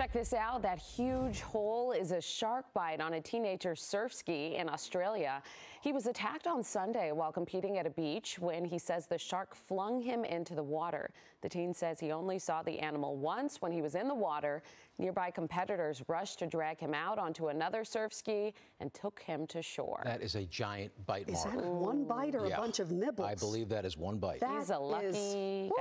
Check this out. That huge hole is a shark bite on a teenager surf ski in Australia. He was attacked on Sunday while competing at a beach when he says the shark flung him into the water. The teen says he only saw the animal once when he was in the water. Nearby competitors rushed to drag him out onto another surf ski and took him to shore. That is a giant bite mark. Is that one bite or Yeah. a bunch of nibbles? I believe that is one bite. That He's a lucky is-